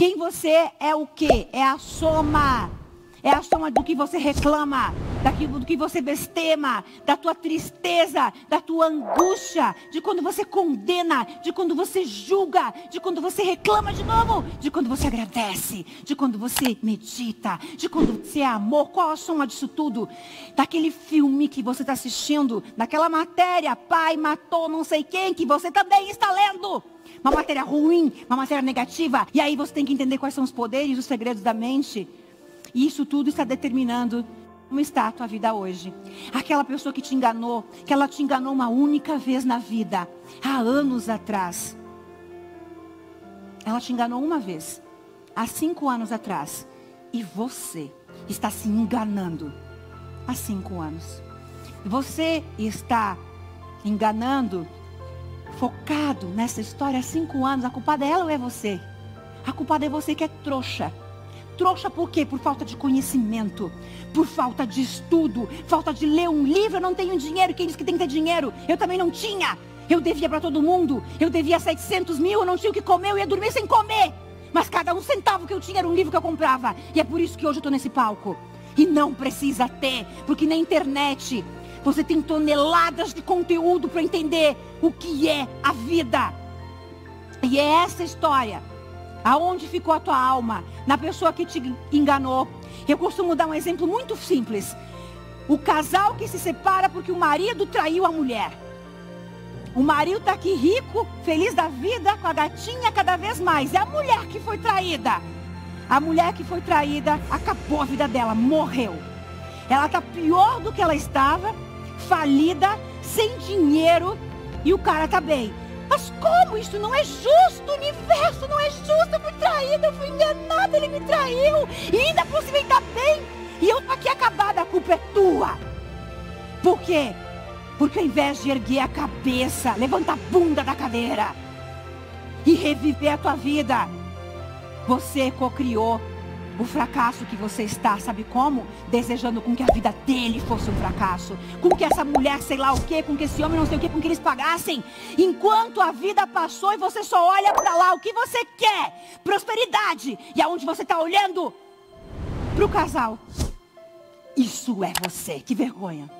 Quem você é o quê? É a soma. É a soma do que você reclama, daquilo do que você bestema, da tua tristeza, da tua angústia, de quando você condena, de quando você julga, de quando você reclama de novo, de quando você agradece, de quando você medita, de quando você é amor. Qual a soma disso tudo? Daquele filme que você está assistindo, daquela matéria, pai matou não sei quem, que você também está lendo uma matéria ruim, uma matéria negativa. E aí você tem que entender quais são os poderes, os segredos da mente. E isso tudo está determinando como está a tua vida hoje. Aquela pessoa que te enganou, que ela te enganou uma única vez na vida, há anos atrás. Ela te enganou uma vez, há cinco anos atrás. E você está se enganando há cinco anos. Você está enganando focado nessa história há cinco anos, a culpada é ela ou é você? A culpada é você que é trouxa. Trouxa por quê? Por falta de conhecimento, por falta de estudo, falta de ler um livro. Eu não tenho dinheiro. Quem disse que tem que ter dinheiro? Eu também não tinha. Eu devia para todo mundo. Eu devia 700 mil. Eu não tinha o que comer. Eu ia dormir sem comer. Mas cada um centavo que eu tinha era um livro que eu comprava. E é por isso que hoje eu estou nesse palco. E não precisa ter, porque na internet você tem toneladas de conteúdo para entender o que é a vida. E é essa história. Aonde ficou a tua alma? Na pessoa que te enganou. Eu costumo dar um exemplo muito simples. O casal que se separa porque o marido traiu a mulher. O marido está aqui rico, feliz da vida, com a gatinha cada vez mais. É a mulher que foi traída. A mulher que foi traída acabou a vida dela, morreu. Ela está pior do que ela estava falida, sem dinheiro e o cara tá bem. Mas como isso não é justo? O universo não é justo. Eu fui traída, eu fui enganada, ele me traiu. E ainda por cima ele tá bem. E eu tô aqui acabada, a culpa é tua. Por quê? Porque ao invés de erguer a cabeça, levantar a bunda da cadeira e reviver a tua vida, você cocriou o fracasso que você está, sabe como? Desejando com que a vida dele fosse um fracasso. Com que essa mulher, sei lá o que, com que esse homem não sei o que, com que eles pagassem. Enquanto a vida passou e você só olha para lá, o que você quer? Prosperidade. E aonde você está olhando? Para o casal. Isso é você. Que vergonha.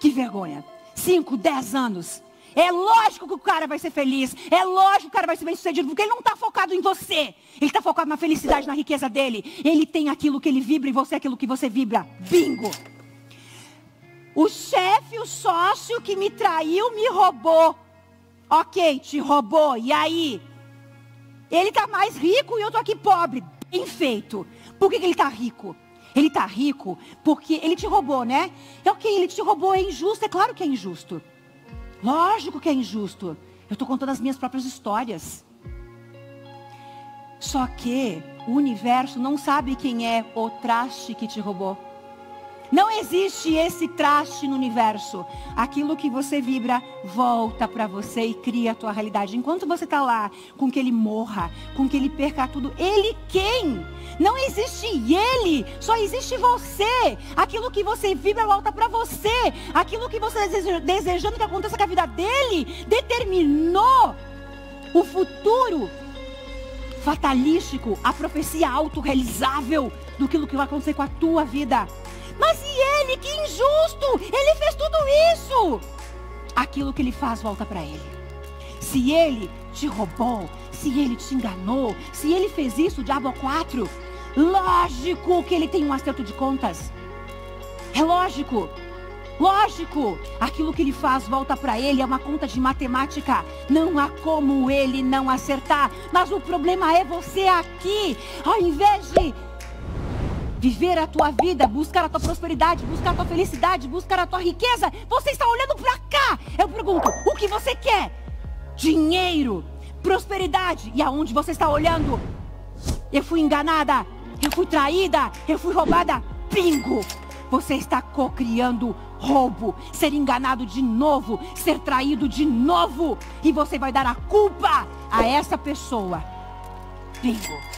Que vergonha. Cinco, dez anos é lógico que o cara vai ser feliz. É lógico que o cara vai ser bem sucedido. Porque ele não está focado em você. Ele está focado na felicidade, na riqueza dele. Ele tem aquilo que ele vibra e você aquilo que você vibra. Bingo! O chefe, o sócio que me traiu, me roubou. Ok, te roubou. E aí? Ele está mais rico e eu estou aqui pobre. Bem feito. Por que, que ele está rico? Ele está rico porque ele te roubou, né? É ok, ele te roubou, é injusto. É claro que é injusto. Lógico que é injusto. Eu estou contando as minhas próprias histórias. Só que o universo não sabe quem é o traste que te roubou. Não existe esse traste no universo. Aquilo que você vibra volta para você e cria a tua realidade. Enquanto você está lá, com que ele morra, com que ele perca tudo, ele quem? Não existe ele, só existe você. Aquilo que você vibra volta para você. Aquilo que você deseja, desejando que aconteça com a vida dele determinou o futuro fatalístico, a profecia autorrealizável do que vai acontecer com a tua vida. Mas e ele? Que injusto! Ele fez tudo isso! Aquilo que ele faz volta para ele. Se ele te roubou, se ele te enganou, se ele fez isso, diabo 4, lógico que ele tem um acerto de contas. É lógico. Lógico, aquilo que ele faz volta para ele, é uma conta de matemática. Não há como ele não acertar. Mas o problema é você aqui. Ao invés de viver a tua vida, buscar a tua prosperidade, buscar a tua felicidade, buscar a tua riqueza, você está olhando para cá. Eu pergunto: o que você quer? Dinheiro, prosperidade. E aonde você está olhando? Eu fui enganada, eu fui traída, eu fui roubada. Bingo! Você está cocriando roubo, ser enganado de novo, ser traído de novo. E você vai dar a culpa a essa pessoa. Bingo!